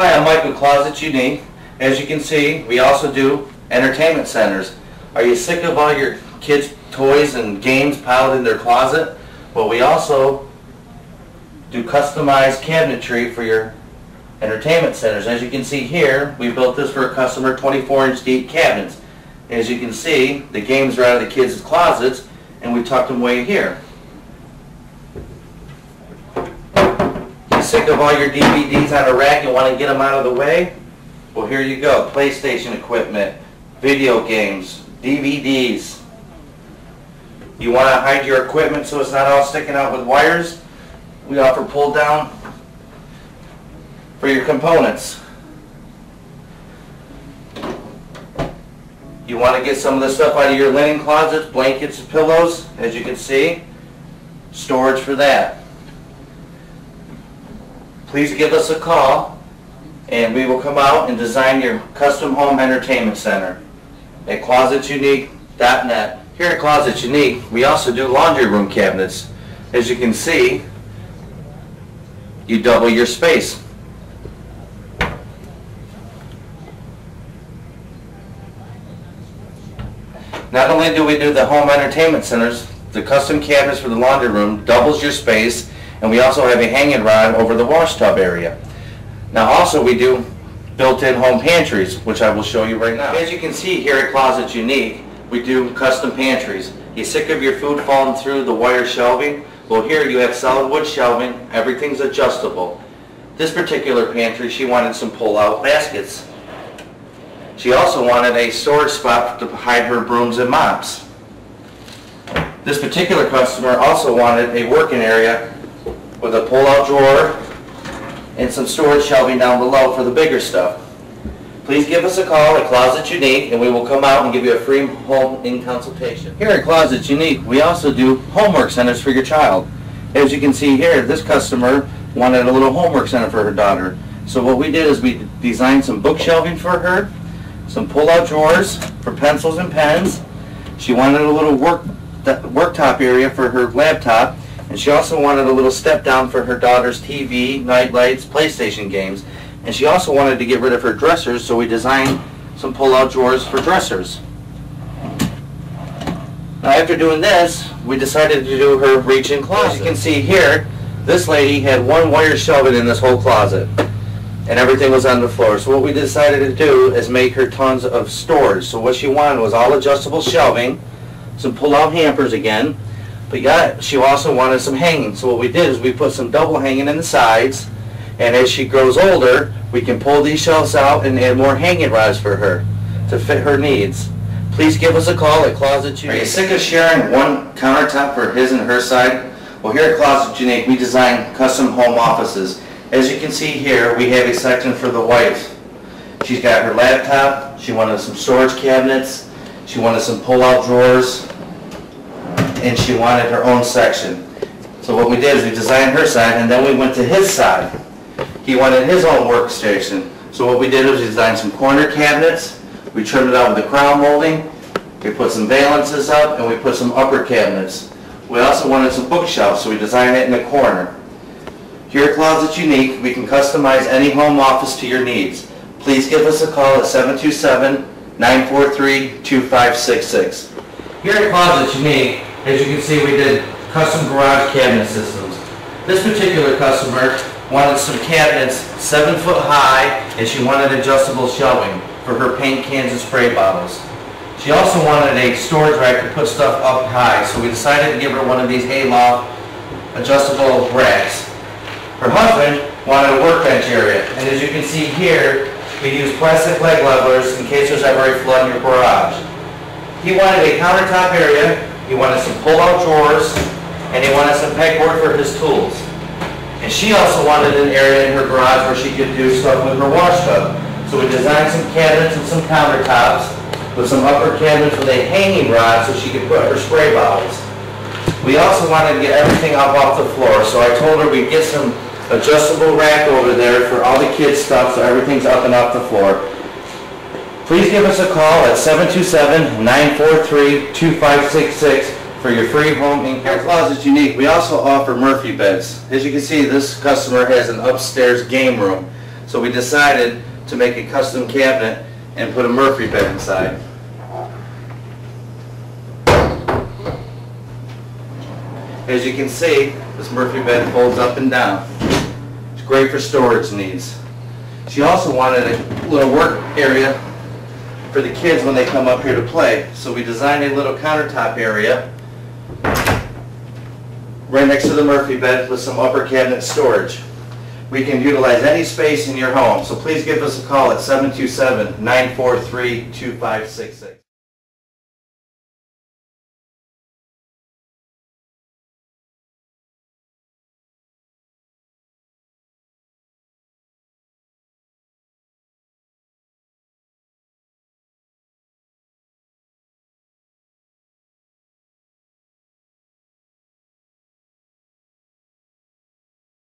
Hi, I'm Mike with Closet Unique. As you can see, we also do entertainment centers. Are you sick of all your kids' toys and games piled in their closet? Well, we also do customized cabinetry for your entertainment centers. As you can see here, we built this for a customer 24 inch deep cabinets. As you can see, the games are out of the kids' closets and we tucked them way here. Sick of all your DVDs on a rack and want to get them out of the way? Well, here you go. PlayStation equipment, video games, DVDs. You want to hide your equipment so it's not all sticking out with wires? We offer pull down for your components. You want to get some of the stuff out of your linen closets, blankets, pillows, as you can see, storage for that. Please give us a call and we will come out and design your custom home entertainment center at closetunique.net. Here at Closet Unique, we also do laundry room cabinets. As you can see, you double your space. Not only do we do the home entertainment centers, the custom cabinets for the laundry room doubles your space, and we also have a hanging rod over the wash tub area. Now also we do built-in home pantries, which I will show you right now. As you can see here at Closet Unique, we do custom pantries. You sick of your food falling through the wire shelving? Well here you have solid wood shelving, everything's adjustable. This particular pantry, she wanted some pull-out baskets. She also wanted a storage spot to hide her brooms and mops. This particular customer also wanted a working area with a pull-out drawer and some storage shelving down below for the bigger stuff. Please give us a call at Closet Unique and we will come out and give you a free home in consultation. Here at Closet Unique, we also do homework centers for your child. As you can see here, this customer wanted a little homework center for her daughter. So what we did is we designed some bookshelving for her, some pull-out drawers for pencils and pens. She wanted a little work worktop area for her laptop and she also wanted a little step down for her daughter's TV, night lights, PlayStation games. And she also wanted to get rid of her dressers, so we designed some pull-out drawers for dressers. Now after doing this, we decided to do her reach-in closet. As you can see here, this lady had one wire shelving in this whole closet. And everything was on the floor. So what we decided to do is make her tons of storage. So what she wanted was all adjustable shelving, some pull-out hampers again, but yeah, she also wanted some hanging. So what we did is we put some double hanging in the sides. And as she grows older, we can pull these shelves out and add more hanging rods for her to fit her needs. Please give us a call at Closet Unique. Are you sick of sharing one countertop for his and her side? Well, here at Closet Unique, we design custom home offices. As you can see here, we have a section for the wife. She's got her laptop, she wanted some storage cabinets, she wanted some pull-out drawers, and she wanted her own section. So what we did is we designed her side and then we went to his side. He wanted his own workstation. So what we did was we designed some corner cabinets, we trimmed it out with the crown molding, we put some valances up, and we put some upper cabinets. We also wanted some bookshelves, so we designed it in the corner. Here at Closet Unique, we can customize any home office to your needs. Please give us a call at 727-943-2566. Here at Closet Unique, as you can see, we did custom garage cabinet systems. This particular customer wanted some cabinets seven foot high and she wanted adjustable shelving for her paint cans and spray bottles. She also wanted a storage rack to put stuff up high, so we decided to give her one of these HyLoft adjustable racks. Her husband wanted a workbench area, and as you can see here, we use plastic leg levelers in case there's ever a flood in your garage. He wanted a countertop area he wanted some pull-out drawers, and he wanted some pegboard for his tools. And she also wanted an area in her garage where she could do stuff with her wash tub. So we designed some cabinets and some countertops with some upper cabinets with a hanging rod so she could put her spray bottles. We also wanted to get everything up off the floor, so I told her we'd get some adjustable rack over there for all the kids' stuff so everything's up and off the floor. Please give us a call at 727-943-2566 for your free home in Our closet's unique. We also offer Murphy beds. As you can see, this customer has an upstairs game room. So we decided to make a custom cabinet and put a Murphy bed inside. As you can see, this Murphy bed folds up and down. It's great for storage needs. She also wanted a little work area for the kids when they come up here to play. So we designed a little countertop area right next to the Murphy bed with some upper cabinet storage. We can utilize any space in your home, so please give us a call at 727-943-2566.